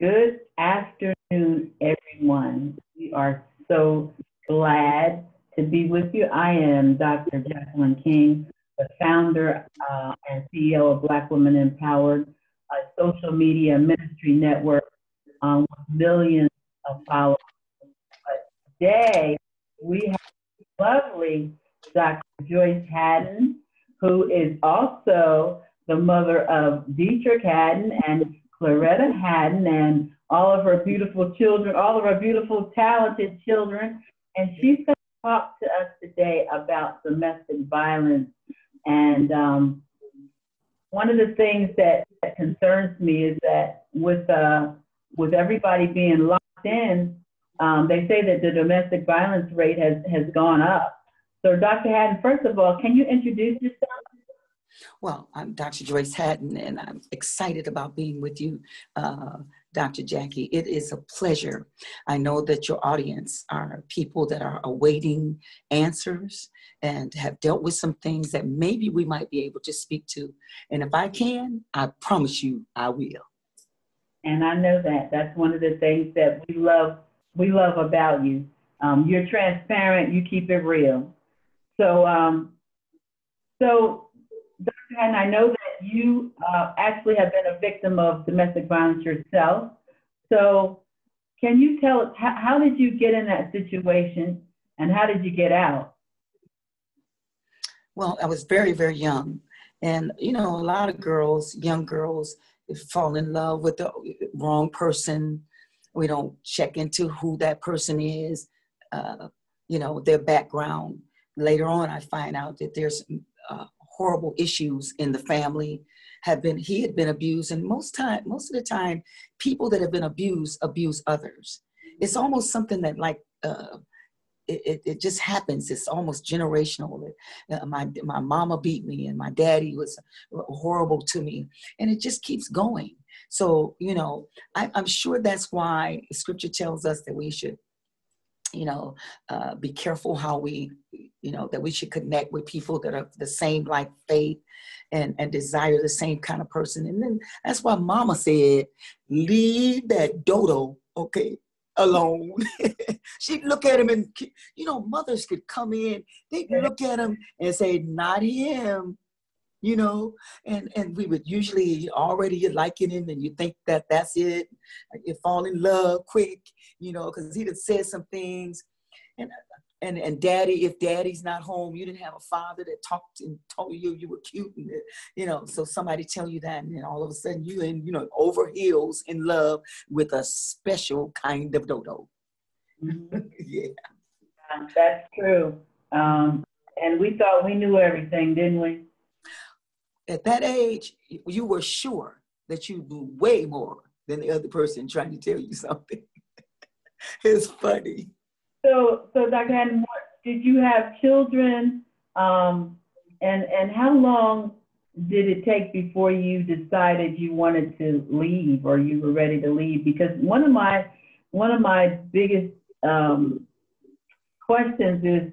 Good afternoon, everyone. We are so glad to be with you. I am Dr. Jacqueline King, the founder uh, and CEO of Black Women Empowered, a social media ministry network um, with millions of followers. But today, we have lovely Dr. Joyce Haddon, who is also the mother of Dietrich Haddon and Claretta Haddon and all of her beautiful children, all of her beautiful, talented children. And she's going to talk to us today about domestic violence. And um, one of the things that, that, concerns me is that with, uh, with everybody being locked in, um, they say that the domestic violence rate has, has gone up. So, Dr. Haddon, first of all, can you introduce yourself? Well, I'm Dr. Joyce Haddon, and I'm excited about being with you, uh, Dr. Jackie. It is a pleasure. I know that your audience are people that are awaiting answers and have dealt with some things that maybe we might be able to speak to. And if I can, I promise you I will. And I know that. That's one of the things that we love we love about you. Um, you're transparent, you keep it real. So um, so Haddon, I know that you uh, actually have been a victim of domestic violence yourself. So, can you tell us how, how did you get in that situation and how did you get out? Well, I was very, very young. And, you know, a lot of girls, young girls, fall in love with the wrong person. We don't check into who that person is, uh, you know, their background. Later on, I find out that there's uh, horrible issues in the family have been he had been abused and most time most of the time people that have been abused abuse others it's almost something that like uh, it, it, it, just happens. It's almost generational. Uh, my my mama beat me, and my daddy was horrible to me, and it just keeps going. So you know, I, I'm sure that's why Scripture tells us that we should you know, uh, be careful how we, you know, that we should connect with people that are the same like faith and, and desire the same kind of person. And then that's why mama said, leave that dodo, okay, alone. She'd look at him and, you know, mothers could come in, they'd look at him and say, not him you know and and we would usually already you liking him and you think that that's it. You fall in love quick you know because he had said some things. And and and daddy if daddy's not home you didn't have a father that talked and told you you were cute and you know so somebody tell you that and then all of a sudden you in you know over heels in love with a special kind of dodo. Mm-hmm. yeah. That's true. Um, and we thought we knew everything didn't we at that age, you were sure that you knew way more than the other person trying to tell you something. it's funny. So, so Dr. Haddon, did you have children? Um, and and how long did it take before you decided you wanted to leave or you were ready to leave? Because one of my one of my biggest um, questions is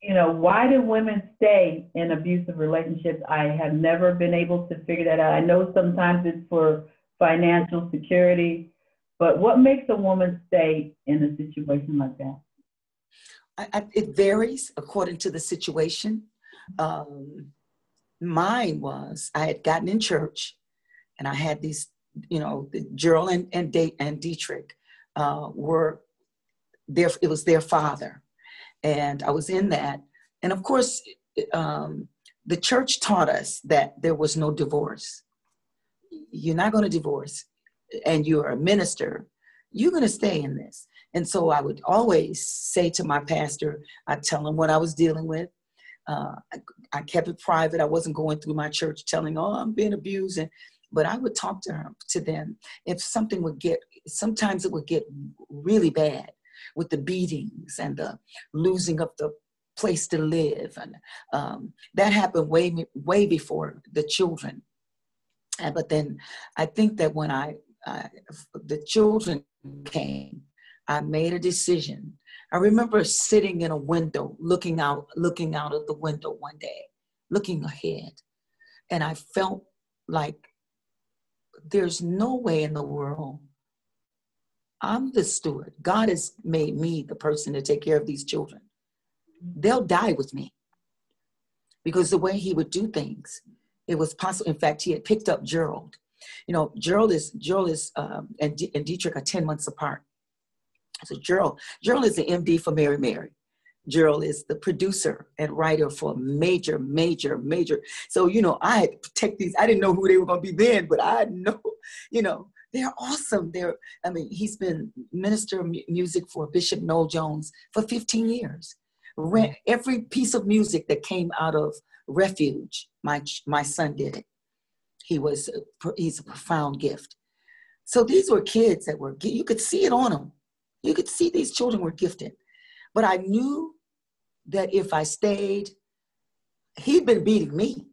you know, why do women stay in abusive relationships? I have never been able to figure that out. I know sometimes it's for financial security, but what makes a woman stay in a situation like that? I, I, it varies according to the situation. Um, mine was I had gotten in church, and I had these, you know, the Gerald and and, De- and Dietrich uh, were their. It was their father, and I was in that. And of course, um, the church taught us that there was no divorce. You're not going to divorce, and you're a minister. You're going to stay in this. And so I would always say to my pastor, I tell him what I was dealing with. Uh, I, I, kept it private. I wasn't going through my church telling, "Oh, I'm being abused," and, but I would talk to her, to them if something would get. Sometimes it would get really bad, with the beatings and the losing of the place to live. And um, that happened way, way before the children. And, but then I think that when I, I, the children came, I made a decision. I remember sitting in a window, looking out, looking out of the window one day, looking ahead. And I felt like there's no way in the world I'm the steward. God has made me the person to take care of these children. They'll die with me because the way he would do things, it was possible. In fact, he had picked up Gerald. You know, Gerald is Gerald is um, and, D- and Dietrich are ten months apart. So Gerald, Gerald is the MD for Mary Mary. Gerald is the producer and writer for major, major, major. So, you know, I had to protect these, I didn't know who they were going to be then, but I know, you know, they're awesome. They're, I mean, he's been minister of music for Bishop Noel Jones for 15 years. Mm-hmm. Every piece of music that came out of Refuge, my, my son did it. He was, he's a profound gift. So these were kids that were, you could see it on them. You could see these children were gifted. But I knew that if I stayed, he'd been beating me.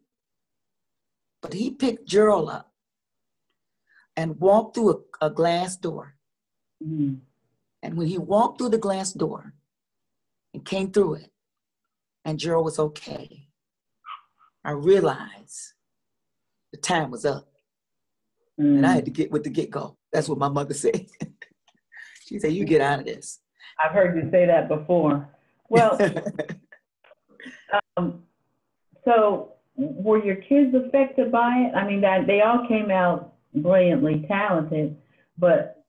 But he picked Gerald up and walked through a, a glass door. Mm-hmm. And when he walked through the glass door and came through it, and Gerald was okay, I realized the time was up. Mm-hmm. And I had to get with the get go. That's what my mother said. she said, You get out of this. I've heard you say that before. Well, um, so were your kids affected by it? I mean, that they all came out brilliantly talented, but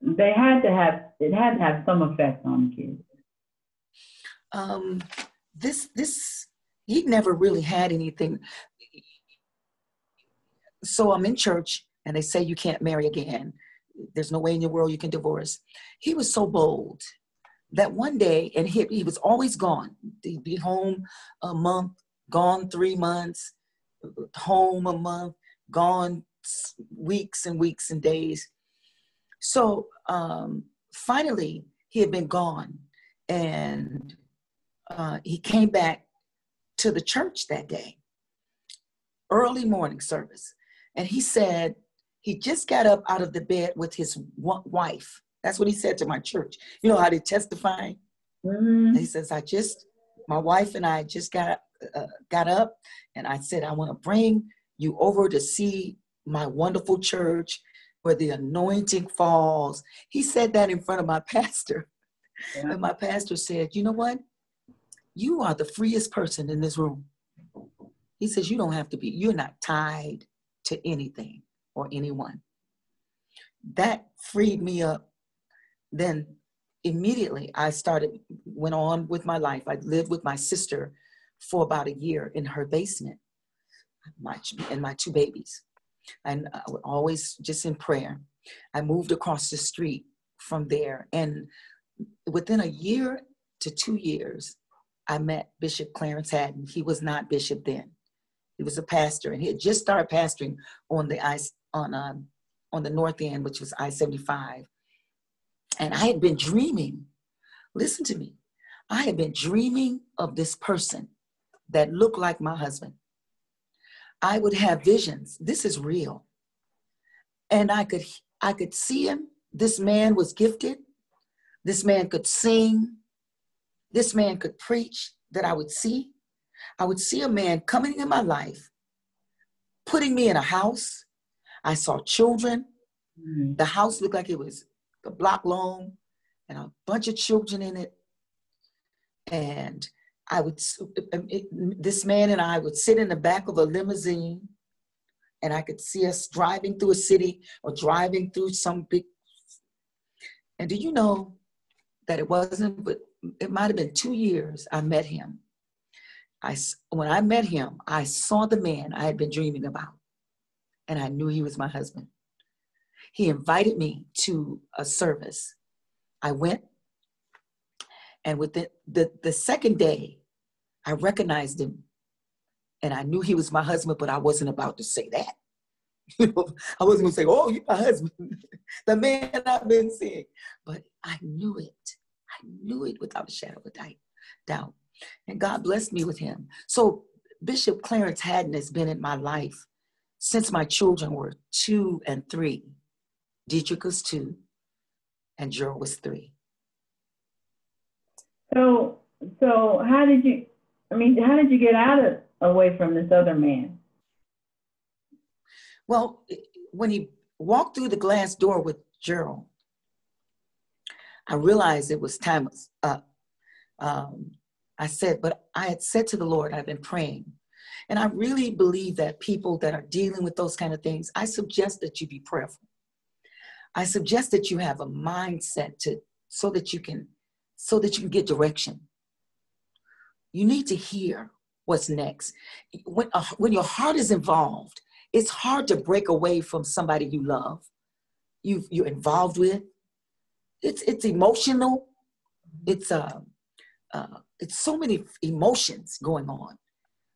they had to have it had to have some effect on the kids. Um, this this he never really had anything. So I'm in church and they say you can't marry again. There's no way in your world you can divorce. He was so bold that one day, and he, he was always gone. He'd be home a month, gone three months, home a month, gone weeks and weeks and days. So um, finally, he had been gone, and uh, he came back to the church that day, early morning service, and he said he just got up out of the bed with his wife. That's what he said to my church. You know how they testify. Mm-hmm. He says, "I just, my wife and I just got uh, got up, and I said I want to bring you over to see my wonderful church where the anointing falls. He said that in front of my pastor. Yeah. And my pastor said, You know what? You are the freest person in this room. He says, You don't have to be, you're not tied to anything or anyone. That freed me up. Then immediately I started, went on with my life. I lived with my sister for about a year in her basement, my, and my two babies and I always just in prayer. I moved across the street from there, and within a year to two years, I met Bishop Clarence Haddon. He was not bishop then; he was a pastor, and he had just started pastoring on the ice on um, on the north end, which was I seventy five. And I had been dreaming. Listen to me. I had been dreaming of this person that looked like my husband. I would have visions. This is real. And I could I could see him. This man was gifted. This man could sing. This man could preach that I would see. I would see a man coming in my life, putting me in a house. I saw children. Mm-hmm. The house looked like it was a block long and a bunch of children in it. And I would, uh, um, this man and I would sit in the back of a limousine and I could see us driving through a city or driving through some big. And do you know that it wasn't, but it might have been two years I met him. I, when I met him, I saw the man I had been dreaming about and I knew he was my husband. He invited me to a service. I went, and within the, the second day, I recognized him and I knew he was my husband, but I wasn't about to say that. You know, I wasn't gonna say, "Oh, you're my husband, the man I've been seeing," but I knew it. I knew it without a shadow of doubt. And God blessed me with him. So Bishop Clarence Haddon has been in my life since my children were two and three. Dietrich was two, and Gerald was three. So, so how did you? I mean, how did you get out of away from this other man? Well, when he walked through the glass door with Gerald, I realized it was time was up. Um, I said, but I had said to the Lord, I've been praying. And I really believe that people that are dealing with those kind of things, I suggest that you be prayerful. I suggest that you have a mindset to so that you can so that you can get direction. You need to hear what's next. When, uh, when your heart is involved, it's hard to break away from somebody you love, you you're involved with. It's it's emotional. It's uh, uh, it's so many emotions going on.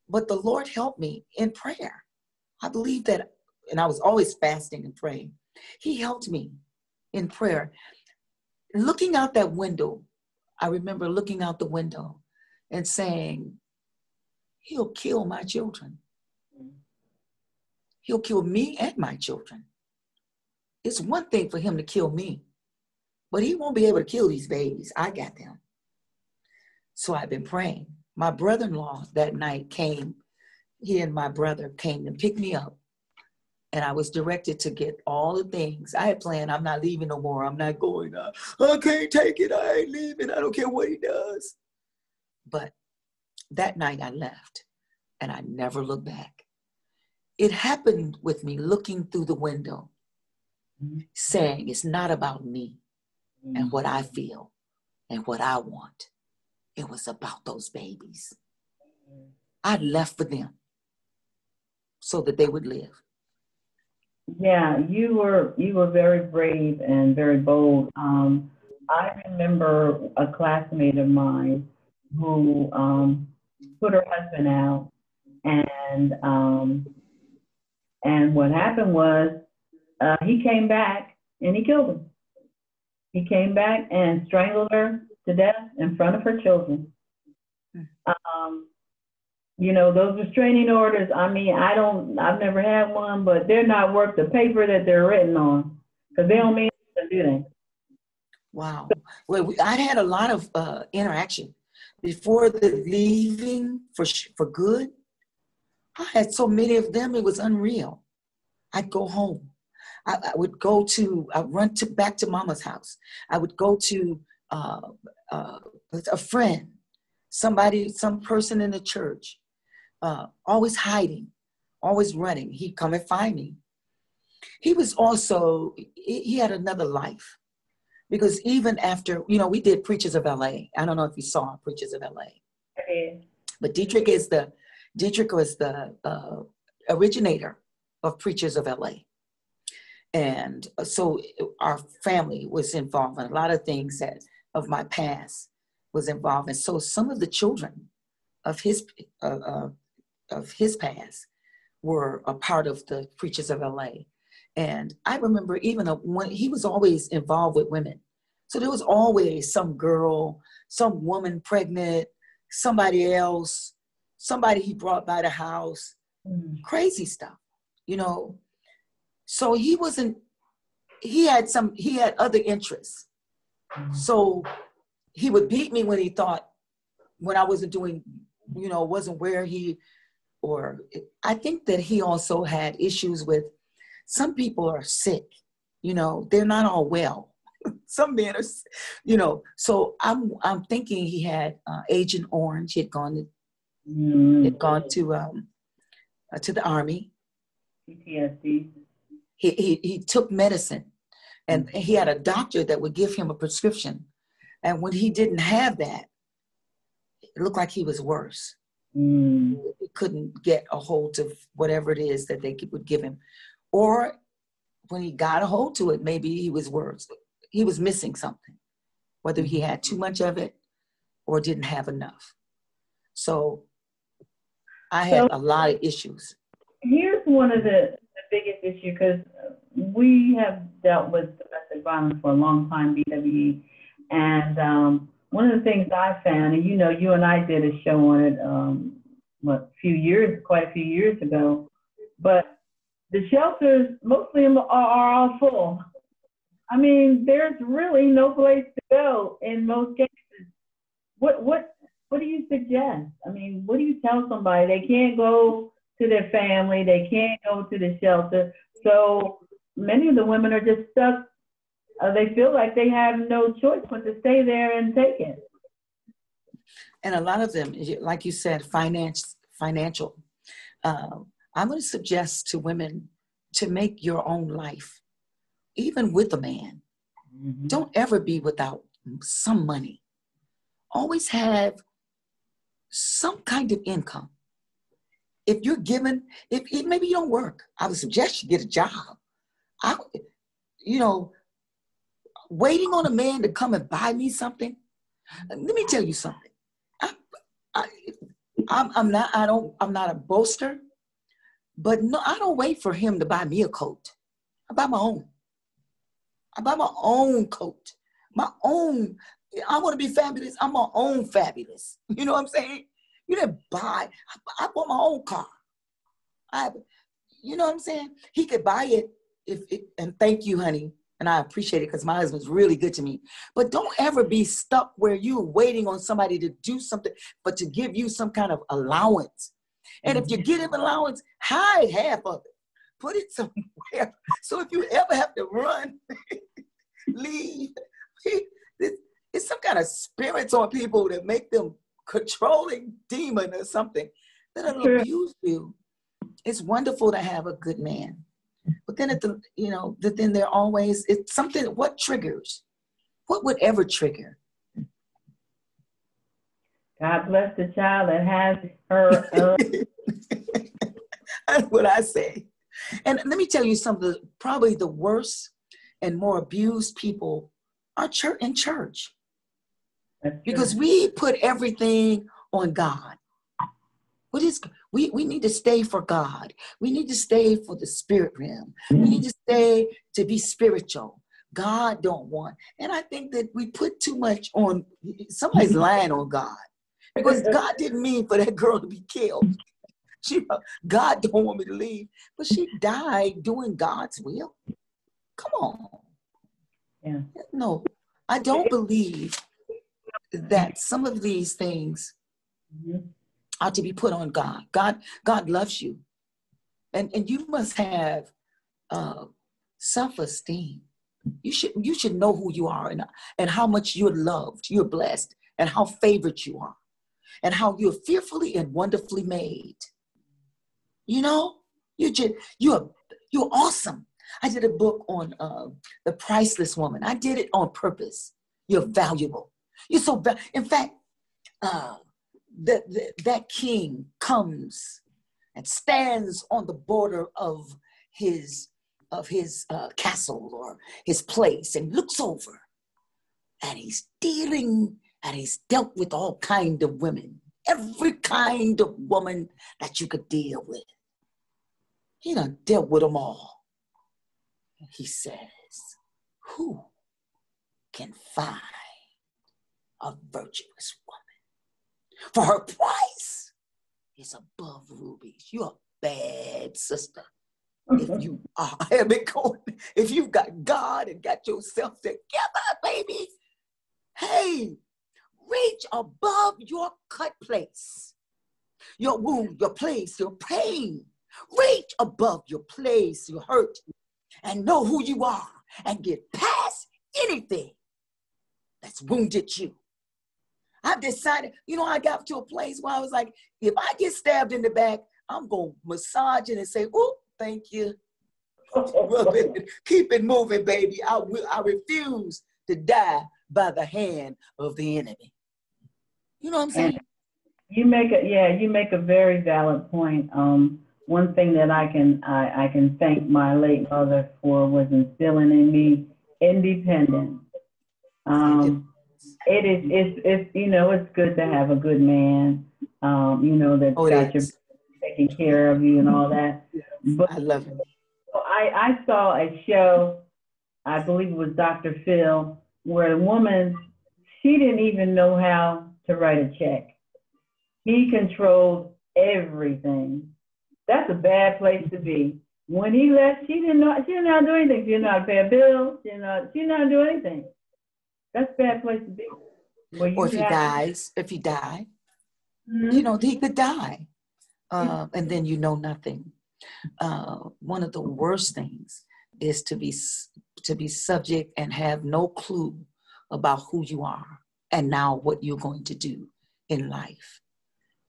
But the Lord helped me in prayer. I believe that, and I was always fasting and praying. He helped me in prayer. Looking out that window, I remember looking out the window and saying, He'll kill my children. He'll kill me and my children. It's one thing for him to kill me, but he won't be able to kill these babies. I got them. So I've been praying. My brother in law that night came, he and my brother came to pick me up. And I was directed to get all the things I had planned. I'm not leaving no more. I'm not going. Uh, I can't take it. I ain't leaving. I don't care what he does. But that night I left and I never looked back. It happened with me looking through the window, saying, It's not about me and what I feel and what I want. It was about those babies. I left for them so that they would live. Yeah, you were you were very brave and very bold. Um, I remember a classmate of mine who um, put her husband out, and um, and what happened was uh, he came back and he killed her. He came back and strangled her to death in front of her children. Um, you know, those restraining orders, I mean, I don't, I've never had one, but they're not worth the paper that they're written on because they don't mean anything, do? Wow. Well, we, I had a lot of uh, interaction before the leaving for for good. I had so many of them; it was unreal. I'd go home. I, I would go to. I run to back to Mama's house. I would go to uh, uh, a friend, somebody, some person in the church, uh, always hiding, always running. He'd come and find me. He was also, he had another life because even after, you know, we did Preachers of LA. I don't know if you saw Preachers of LA. Okay. But Dietrich is the, Dietrich was the uh, originator of Preachers of LA. And so our family was involved in a lot of things that of my past was involved. And so some of the children of his, uh, uh, of his past were a part of the Preachers of LA. And I remember even a, when he was always involved with women. So there was always some girl, some woman pregnant, somebody else, somebody he brought by the house, mm. crazy stuff, you know. So he wasn't, he had some, he had other interests. So he would beat me when he thought, when I wasn't doing, you know, wasn't where he, or I think that he also had issues with some people are sick, you know, they're not all well. some men are, you know, so I'm I'm thinking he had uh, Agent Orange. He had gone to, mm. had gone to um, uh, to the army. PTSD. He, he he took medicine and he had a doctor that would give him a prescription. And when he didn't have that, it looked like he was worse. Mm. He couldn't get a hold of whatever it is that they would give him. Or when he got a hold to it, maybe he was worse. He was missing something, whether he had too much of it or didn't have enough. So I had so, a lot of issues. Here's one of the, the biggest issues because we have dealt with domestic violence for a long time, BWE, and um, one of the things I found, and you know, you and I did a show on it, um, what, a few years, quite a few years ago, but the shelters, mostly are, all full. I mean, there's really no place to go in most cases. What what what do you suggest? I mean, what do you tell somebody? They can't go to their family, they can't go to the shelter. So many of the women are just stuck uh, they feel like they have no choice but to stay there and take it. And a lot of them, like you said, finance, financial. Uh, I'm going to suggest to women to make your own life, even with a man. Mm-hmm. Don't ever be without some money. Always have some kind of income. If you're given, if, if maybe you don't work, I would suggest you get a job. I, you know, waiting on a man to come and buy me something. Let me tell you something. I, I, I'm, I'm not. I don't. I'm not a boaster, but no, I don't wait for him to buy me a coat. I buy my own. I buy my own coat, my own. I want to be fabulous. I'm my own fabulous. You know what I'm saying? You didn't buy. I, bought my own car. I, you know what I'm saying? He could buy it if, it, and thank you, honey. And I appreciate it because my husband's really good to me. But don't ever be stuck where you're waiting on somebody to do something, but to give you some kind of allowance. And if you get him allowance, hide half of it. Put it somewhere. So if you ever have to run, leave. It's some kind of spirits on people that make them controlling demon or something that'll sure. abuse you. It's wonderful to have a good man. But then at the, you know, that then they're always, it's something, what triggers? What would ever trigger? God bless the child that has her. That's what I say. And let me tell you something, probably the worst and more abused people are church in church. Because we put everything on God. What is we, we need to stay for God. We need to stay for the spirit realm. We mm. need to stay to be spiritual. God don't want. And I think that we put too much on somebody's lying on God. Because God didn't mean for that girl to be killed. She God don't want me to leave. But she died doing God's will. Come on. Yeah. No, I don't believe that some of these things mm-hmm are to be put on God. God, God loves you. And, and you must have uh, self-esteem. You should, you should know who you are and, and how much you're loved, you're blessed, and how favored you are, and how you're fearfully and wonderfully made. You know, you just you're you're awesome. I did a book on uh, the priceless woman. I did it on purpose. You're valuable. You're so. In fact, uh, that, that, that king comes and stands on the border of his of his uh, castle or his place and looks over and he's dealing and he's dealt with all kind of women every kind of woman that you could deal with. He done dealt with them all. He says who can find a virtuous woman? For her price is above rubies. You're a bad sister. If you are, I if you've got God and got yourself together, baby, hey, reach above your cut place, your wound, your place, your pain. Reach above your place, your hurt, and know who you are and get past anything that's wounded you. I've decided, you know, I got to a place where I was like, if I get stabbed in the back, I'm going to massage it and say, oh, thank you. Keep it moving, baby. I, will, I refuse to die by the hand of the enemy. You know what I'm saying? And you make a yeah, you make a very valid point. Um, one thing that I can I, I can thank my late mother for was instilling in me independence. Um, it is it's it's you know it's good to have a good man um you know that's oh, got your taking care of you and all that but i love it i i saw a show i believe it was dr phil where a woman she didn't even know how to write a check. He controlled everything. That's a bad place to be. When he left she didn't know she how to do anything. She didn't know how to pay a bill she didn't know, she how to do anything. That's a bad place to be. or if he dies, if he died, mm-hmm. you know, he could die. Uh, and then you know nothing. Uh, one of the worst things is to be to be subject and have no clue about who you are and now what you're going to do in life.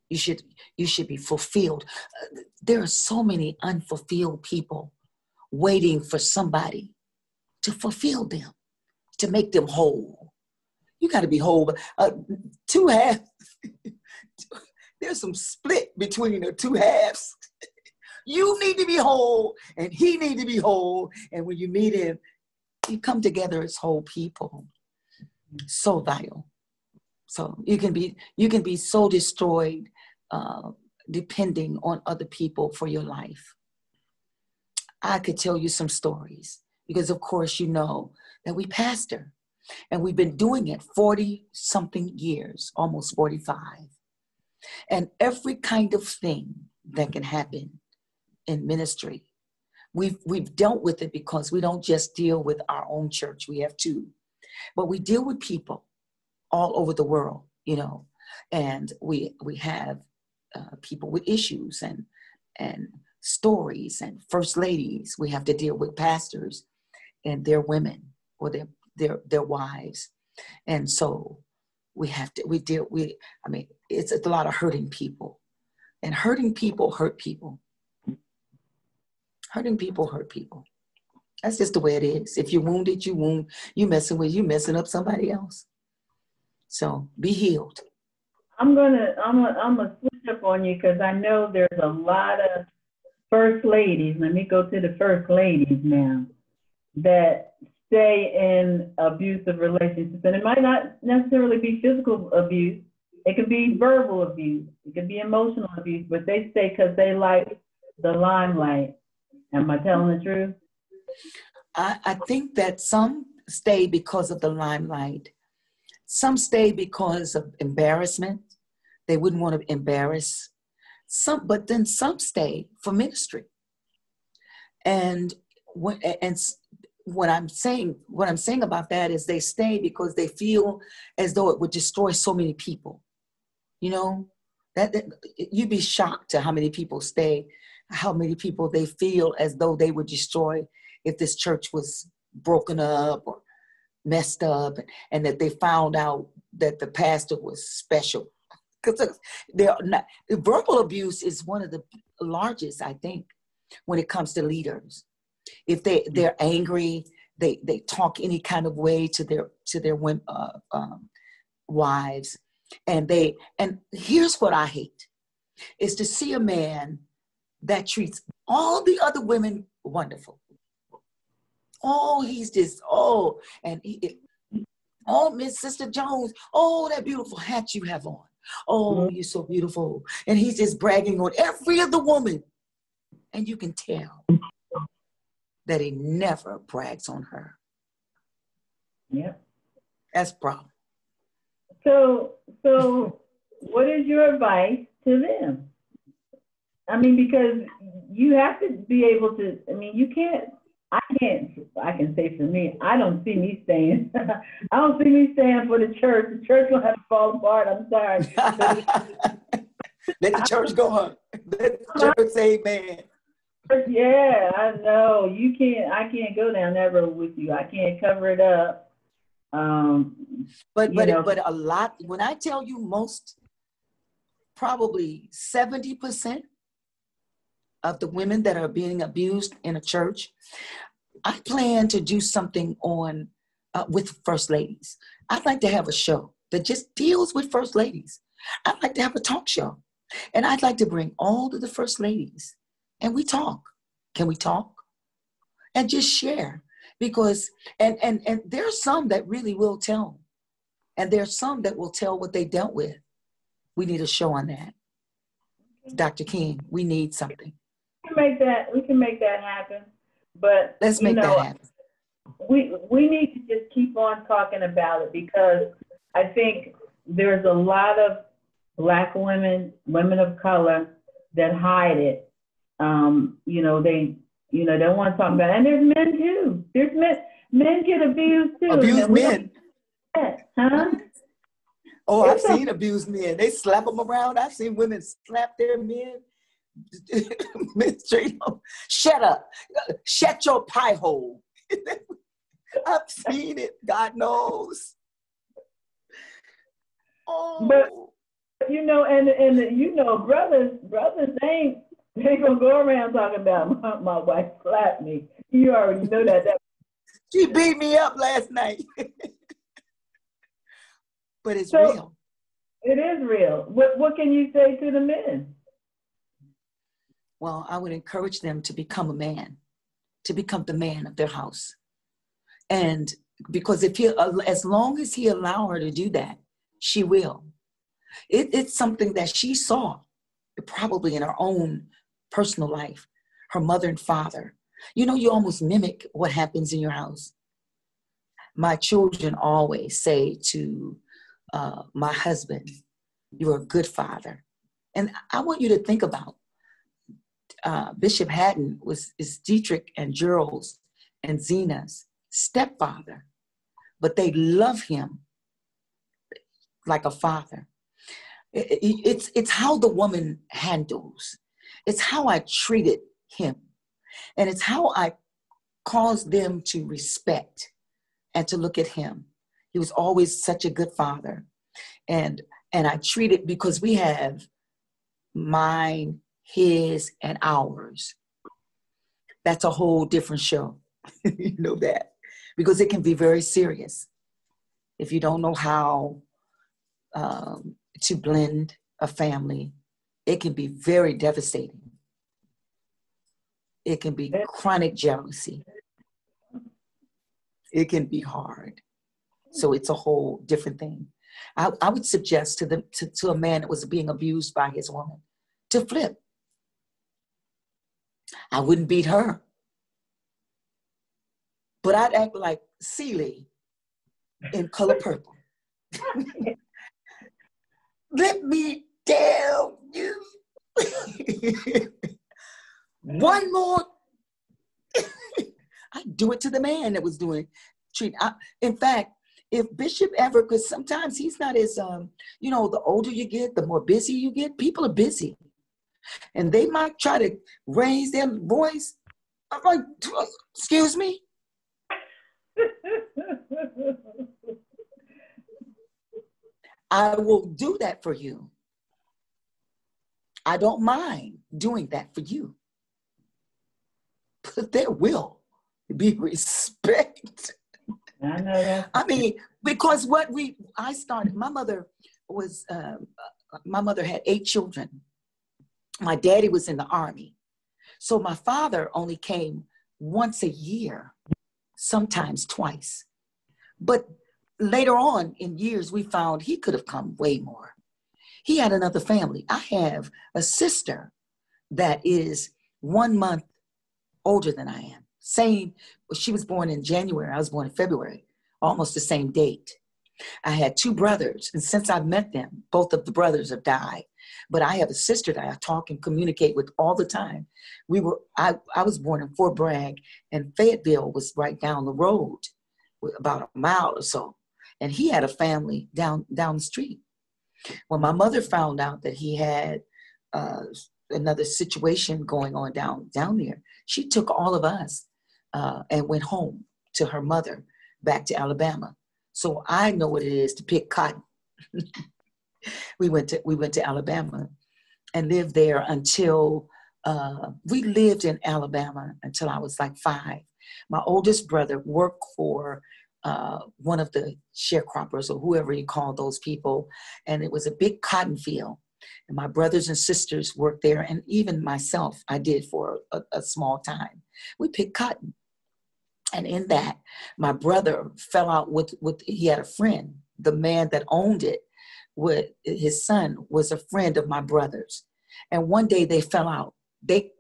You should you should be fulfilled. There are so many unfulfilled people waiting for somebody to fulfill them, to make them whole. You got to be whole. Uh, two halves. There's some split between the two halves. You need to be whole, and he need to be whole. And when you meet him, you come together as whole people. So vital. So you can be you can be so destroyed uh, depending on other people for your life. I could tell you some stories because, of course, you know that we pastor and we've been doing it 40 something years, almost 45. And every kind of thing that can happen in ministry. We've, we've dealt with it because we don't just deal with our own church, we have two, but we deal with people all over the world, you know, and we, we have uh, people with issues and, and stories and first ladies. We have to deal with pastors and their women or their, their, their wives. And so we have to, we deal, we, I mean, it's a lot of hurting people and hurting people hurt people. Hurting people hurt people. That's just the way it is. If you're wounded, you wound. You messing with you messing up somebody else. So be healed. I'm gonna I'm gonna I'm gonna switch up on you because I know there's a lot of first ladies. Let me go to the first ladies now that stay in abusive relationships, and it might not necessarily be physical abuse. It could be verbal abuse. It could be emotional abuse, but they stay because they like the limelight. Am I telling the truth? I, I think that some stay because of the limelight. Some stay because of embarrassment. They wouldn't want to embarrass some, but then some stay for ministry. And when and what I'm saying, what I'm saying about that is they stay because they feel as though it would destroy so many people. You know, that, that you'd be shocked to how many people stay how many people they feel as though they would destroy if this church was broken up or messed up and that they found out that the pastor was special. Because they're not verbal abuse is one of the largest i think when it comes to leaders. If they they're angry they they talk any kind of way to their to their uh, um, wives and they and here's what i hate is to see a man that treats all the other women wonderful. Oh, he's just, oh, and he, oh, Miss Sister Jones, oh, that beautiful hat you have on. Oh, mm-hmm. you're so beautiful. And he's just bragging on every other woman. And you can tell that he never brags on her. Yeah. That's problem. So, so what is your advice to them? I mean, because you have to be able to, I mean, you can't, I can't, I can say for me, I don't see me staying. I don't see me staying for the church. The church will have to fall apart. I'm sorry. Let the church go on. Let the church say amen. Yeah, I know. You can't, I can't go down that road with you. I can't cover it up. Um, but but know. but a lot when I tell you most probably 70% of the women that are being abused in a church, I plan to do something on uh, with first ladies. I'd like to have a show that just deals with first ladies. I'd like to have a talk show, and I'd like to bring all of the first ladies, and we talk. Can we talk? And just share because and and and there's some that really will tell, and there's some that will tell what they dealt with. We need a show on that. Dr. King, we need something can make that. We can make that happen. But let's make know, that happen. We we need to just keep on talking about it because I think there's a lot of black women, women of color that hide it. Um, you know, they you know, they don't want to talk about it. And there's men too. There's men men get abused too. Abused men. Huh? Oh, I've seen abused men. They slap them around. I've seen women slap their men. Miss Shut up. Shut your pie hole. I've seen it. God knows. Oh. But you know, and and you know, brothers, brothers ain't they gonna go around talking about my, my wife slapped me. You already know that. that she beat me up last night. but it's so, real. It is real. What what can you say to the men? Well, I would encourage them to become a man, to become the man of their house. And because if he, as long as he allow her to do that, she will. It, it's something that she saw, probably in her own personal life, her mother and father. You know, you almost mimic what happens in your house. My children always say to uh, my husband, You're a good father. And I want you to think about uh, Bishop Haddon was is Dietrich and Gerald's and Zena's stepfather, but they love him like a father. It's, it's how the woman handles, it's how I treated him, and it's how I caused them to respect and to look at him. He was always such a good father. And and I treated because we have mine, his, and ours. That's a whole different show. you know that. Because it can be very serious if you don't know how um, to blend a family, it can be very devastating. It can be chronic jealousy. It can be hard. So it's a whole different thing. I, I would suggest to, the, to, to a man that was being abused by his woman to flip. I wouldn't beat her. But I'd act like Celie in color purple. Let me tell you. One more. I do it to the man that was doing treat. I, in fact, if Bishop ever, because sometimes he's not as, um, you know, the older you get, the more busy you get. People are busy, and they might try to raise their voice. I'm like, excuse me. I will do that for you. I don't mind doing that for you. But there will be respect. I know that. I mean, because what we, I started, my mother was, um, my mother had eight children. My daddy was in the army. So my father only came once a year, sometimes twice. But later on in years, we found he could have come way more. He had another family. I have a sister that is one month older than I am. Same, she was born in January, I was born in February, almost the same date. I had two brothers, and since I've met them, both of the brothers have died. But I have a sister that I talk and communicate with all the time. We were I, I was born in Fort Bragg, and Fayetteville was right down the road, about a mile or so and he had a family down down the street. When my mother found out that he had uh, another situation going on down down there, she took all of us uh, and went home to her mother back to Alabama. So I know what it is to pick cotton. we went to we went to Alabama and lived there until uh, we lived in Alabama until I was like five. My oldest brother worked for uh, one of the sharecroppers or whoever you call those people, and it was a big cotton field. And my brothers and sisters worked there, and even myself, I did for a, a small time. We picked cotton. And in that, my brother fell out with, with he had a friend, the man that owned it, with his son was a friend of my brother's. And one day they fell out. They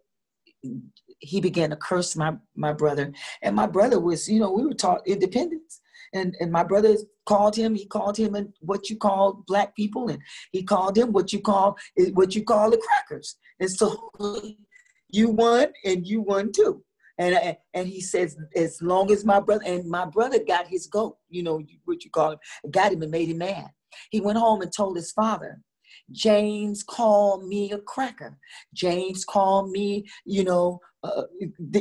he began to curse my my brother. And my brother was you know we were taught independence. And and my brother called him he called him and what you call black people and he called him what you call eh, what you call the crackers. And so you won and you won too. And eh, and he says as long as my brother and my brother got his goat you know what you call him got him and made him mad he went home and told his father James called me a cracker. James called me, you know, uh,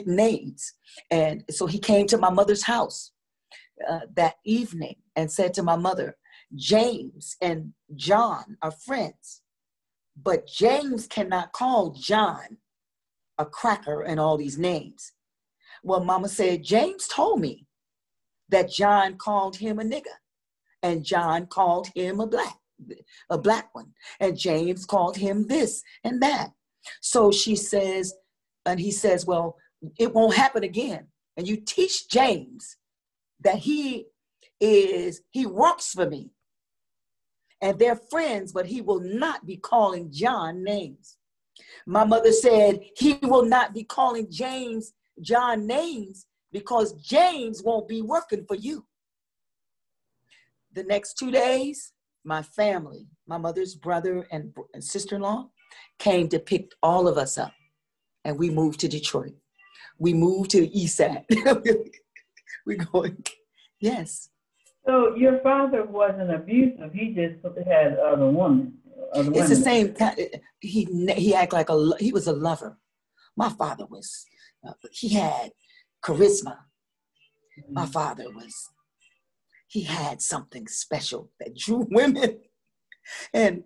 names. And so he came to my mother's house uh, that evening and said to my mother, James and John are friends, but James cannot call John a cracker and all these names. Well, mama said, James told me that John called him a nigger and John called him a black, a black one, and James called him this and that. So she says, and he says, well, it won't happen again. And you teach James that he is, he works for me. And they're friends, but he will not be calling John names. My mother said he will not be calling James John names because James won't be working for you. The next two days, my family, my mother's brother and, and sister in law, came to pick all of us up and we moved to Detroit. We moved to the east side. We're going, yes. So your father wasn't abusive. He just had other women. Other it's women. the same kind. He he acted like a he was a lover. My father was. Uh, he had charisma. Mm-hmm. My father was. He had something special that drew women, and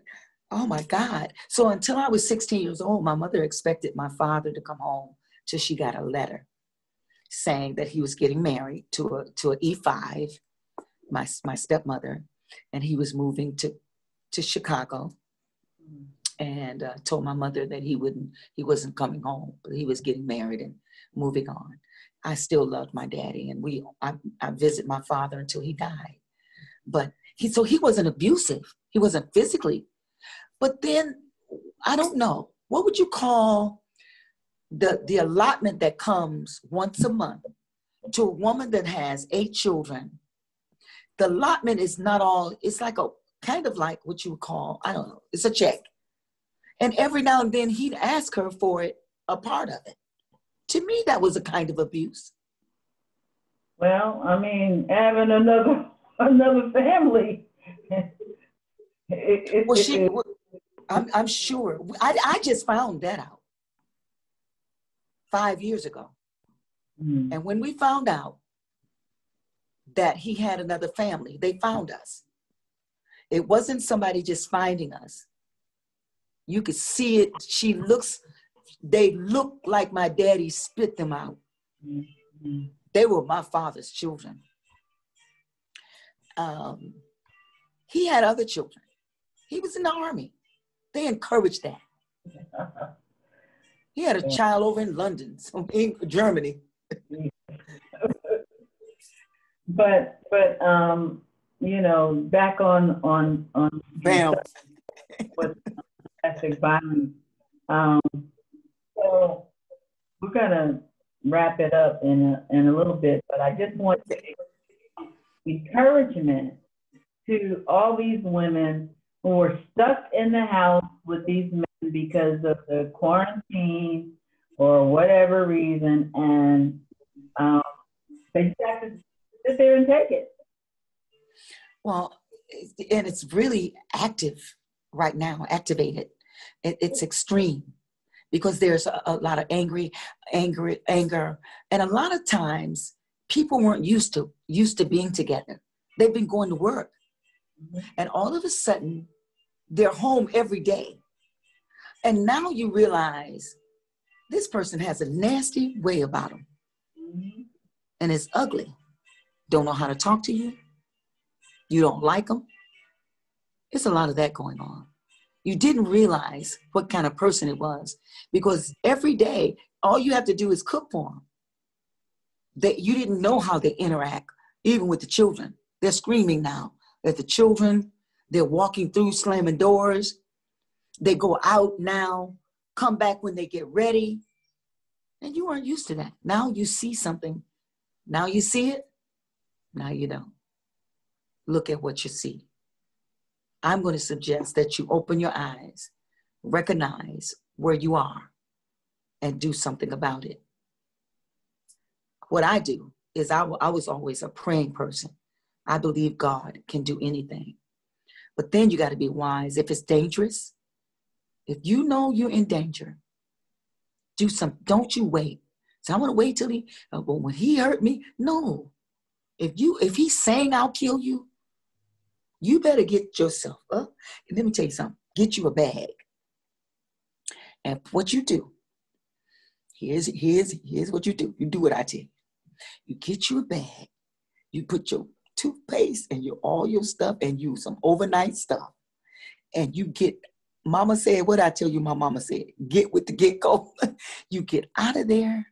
oh my God! So until I was 16 years old, my mother expected my father to come home till she got a letter saying that he was getting married to a to an E5 my my stepmother, and he was moving to to Chicago, and uh, told my mother that he wouldn't he wasn't coming home, but he was getting married and moving on. I still loved my daddy, and we I, I visit my father until he died, but he so he wasn't abusive. He wasn't physically, but then I don't know what would you call the the allotment that comes once a month to a woman that has eight children the allotment is not all, it's like a kind of like what you would call, I don't know, it's a check. And every now and then he'd ask her for it, a part of it. To me, that was a kind of abuse. Well, I mean, having another another family. it, it, well, she, it, I'm, I'm sure. I, I just found that out five years ago. Mm. And when we found out, that he had another family. They found us. It wasn't somebody just finding us. You could see it. She looks, they look like my daddy spit them out. Mm-hmm. They were my father's children. Um, he had other children. He was in the army. They encouraged that. He had a child over in London, in Germany. but but um, you know, back on on on Bam. with domestic violence. Um, so gonna wrap it up in a, in a little bit, but I just want to encouragement to all these women who are stuck in the house with these men because of the quarantine or whatever reason, and um, they have to sit there and take it. Well, and it's really active right now, activated. It, it's extreme because there's a, a, lot of angry, angry, anger, and a lot of times people weren't used to used to being together. They've been going to work, mm-hmm. and all of a sudden, they're home every day, and now you realize this person has a nasty way about them, mm-hmm. and it's ugly don't know how to talk to you, you don't like them. It's a lot of that going on. You didn't realize what kind of person it was because every day, all you have to do is cook for them. That you didn't know how they interact, even with the children. They're screaming now at the children. They're walking through, slamming doors. They go out now, come back when they get ready. And you weren't used to that. Now you see something. Now you see it. Now you don't. Look at what you see. I'm going to suggest that you open your eyes, recognize where you are, and do something about it. What I do is I, I was always a praying person. I believe God can do anything. But then you got to be wise. If it's dangerous, if you know you're in danger, do some. Don't you wait. So I want to wait till he. Uh, well, when he hurt me, no. If you if he's saying I'll kill you, you better get yourself up. And let me tell you something. Get you a bag. And what you do, here's here's here's what you do. You do what I tell you. You get you a bag. You put your toothpaste and your all your stuff and you some overnight stuff. And you get mama said what I tell you my mama said. Get with the get go. you get out of there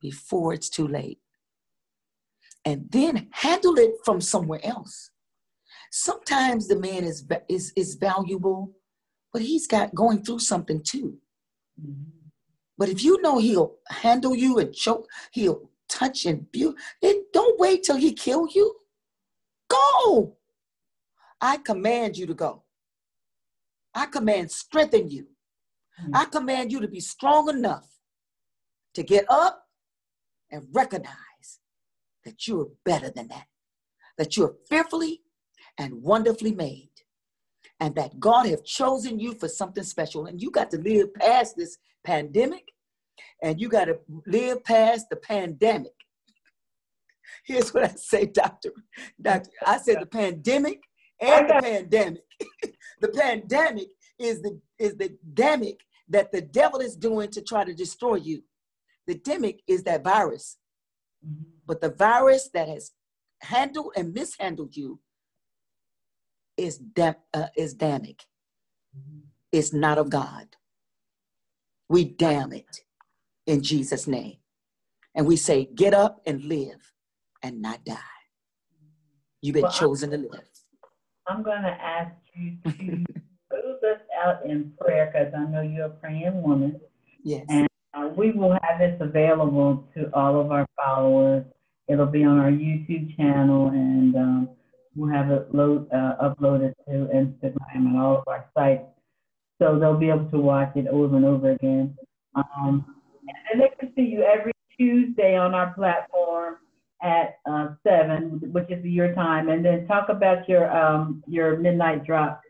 before it's too late. And then handle it from somewhere else. Sometimes the man is is is valuable, but he's got going through something too. Mm-hmm. But if you know he'll handle you and choke, he'll touch and build, then don't wait till he kill you. Go. I command you to go. I command strengthen you. Mm-hmm. I command you to be strong enough to get up and recognize that you are better than that, that you're fearfully and wonderfully made, and that God have chosen you for something special. And you got to live past this pandemic, and you got to live past the pandemic. Here's what I say, Doctor. Doctor, I said the pandemic and the pandemic. the pandemic is the is the demic that the devil is doing to try to destroy you. The demic is that virus. Mm-hmm. But the virus that has handled and mishandled you is dam- uh, is damic. Mm-hmm. It's not of God. We damn it in Jesus' name. And we say, get up and live and not die. You've been well, chosen I'm, to live. I'm going to ask you to close us out in prayer because I know you're a praying woman. Yes. And uh, we will have this available to all of our followers. It'll be on our YouTube channel and um, we'll have it load, uh, uploaded to Instagram and all of our sites. So they'll be able to watch it over and over again. Um, and they can see you every Tuesday on our platform at uh, seven, which is your time, and then talk about your um, your midnight drop.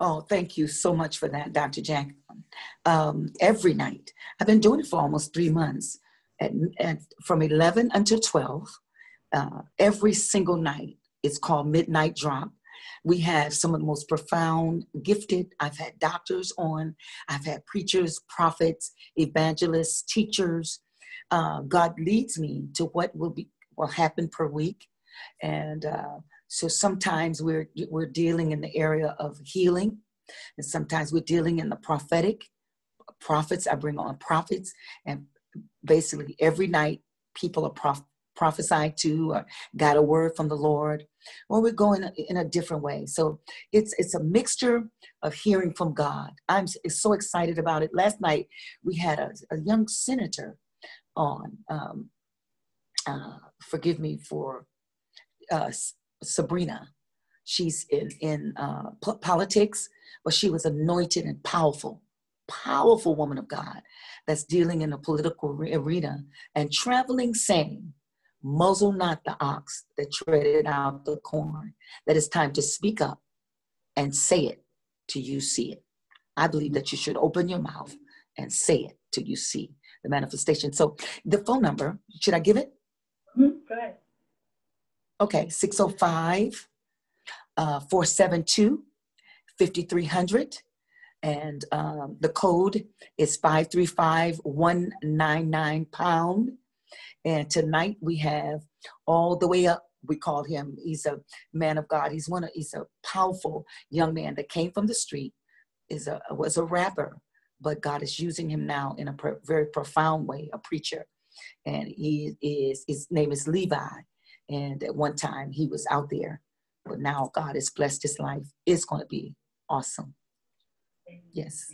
Oh, thank you so much for that, Dr. Jack. Um, every night, I've been doing it for almost three months, at, at from eleven until twelve. Uh, every single night, it's called Midnight Drop. We have some of the most profound, gifted. I've had doctors on. I've had preachers, prophets, evangelists, teachers, uh, God leads me to what will be will happen per week, and uh, so sometimes we're we're dealing in the area of healing, and sometimes we're dealing in the prophetic. Prophets, I bring on prophets, and basically every night people are prof- prophesying to or got a word from the Lord, or we're going in a different way. So it's it's a mixture of hearing from God. I'm so excited about it. Last night we had a, a young senator on. Um, uh, forgive me for uh, Sabrina. She's in, in uh, politics, but she was anointed and powerful, powerful woman of God that's dealing in the political arena and traveling saying, muzzle not the ox that treaded out the corn, that it's time to speak up and say it till you see it. I believe that you should open your mouth and say it till you see the manifestation. So the phone number, should I give it? Mm-hmm. Go ahead. Okay, 605 uh, 472 5300. And um, the code is 535199 pound. And tonight we have all the way up. We call him, he's a man of God. He's one of, he's a powerful young man that came from the street, is a, was a rapper, but God is using him now in a pro- very profound way, a preacher. And he is, his name is Levi. And at one time he was out there, but now God has blessed his life. It's going to be awesome. Yes.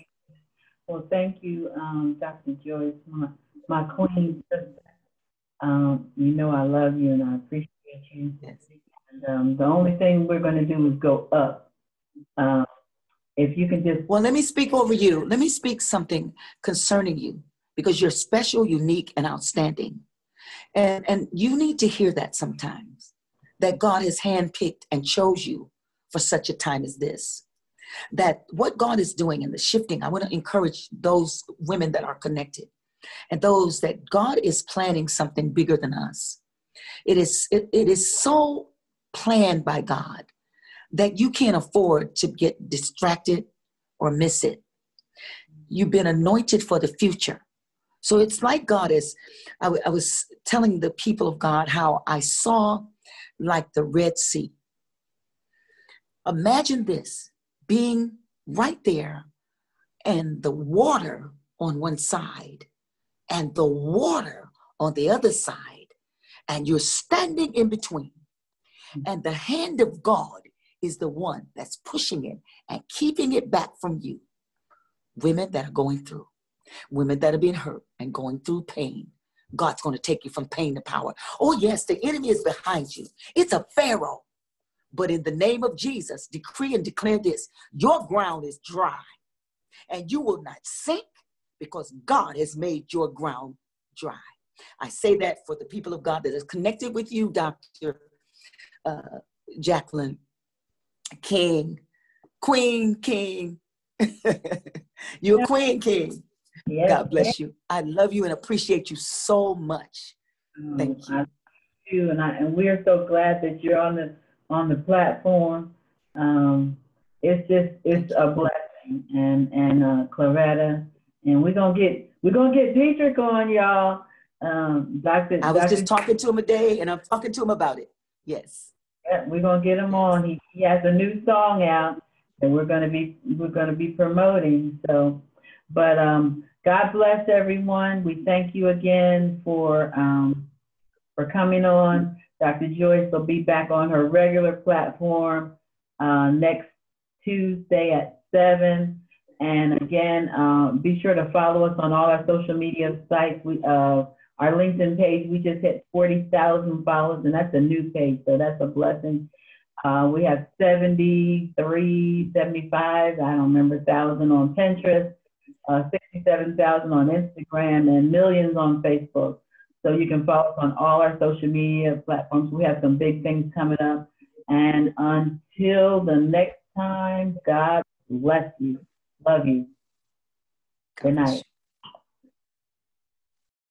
Well, thank you, um, Dr. Joyce, my, my queen. Um, you know I love you and I appreciate you. Yes. And um, the only thing we're going to do is go up. Um, if you can just. Well, let me speak over you. Let me speak something concerning you because you're special, unique, and outstanding. And, and you need to hear that sometimes that God has handpicked and chose you for such a time as this. That what God is doing in the shifting, I want to encourage those women that are connected and those that God is planning something bigger than us. It is it, it is so planned by God that you can't afford to get distracted or miss it. You've been anointed for the future. So it's like God is, I, w- I was telling the people of God how I saw like the Red Sea. Imagine this being right there and the water on one side and the water on the other side, and you're standing in between. Hmm. And the hand of God is the one that's pushing it and keeping it back from you. Women that are going through, women that are being hurt and going through pain. God's going to take you from pain to power. Oh, yes, the enemy is behind you. It's a Pharaoh. But in the name of Jesus, decree and declare this your ground is dry, and you will not sink because God has made your ground dry. I say that for the people of God that is connected with you, Dr. Uh, Jacqueline King, Queen King. You're Queen King. Yes, God bless you. I love you and appreciate you so much. Oh, Thank you. I you and I and we're so glad that you're on the on the platform. Um, it's just it's a blessing and and uh, Claretta and we're gonna get we're gonna get Dietrich on y'all. Um, Dr. I was Dr. just talking to him a day and I'm talking to him about it. Yes. Yeah, we're gonna get him on. He, he has a new song out that we're gonna be we're gonna be promoting. So, but um, God bless everyone. We thank you again for um, for coming on. Dr. Joyce will be back on her regular platform uh, next Tuesday at seven. And again, uh, be sure to follow us on all our social media sites. We uh, our LinkedIn page, we just hit 40,000 followers, and that's a new page, so that's a blessing. Uh, we have 73, 75, I don't remember, thousand on Pinterest, uh, 67,000 on Instagram, and millions on Facebook. So you can follow us on all our social media platforms. We have some big things coming up. And until the next time, God bless you. Love you. Good night.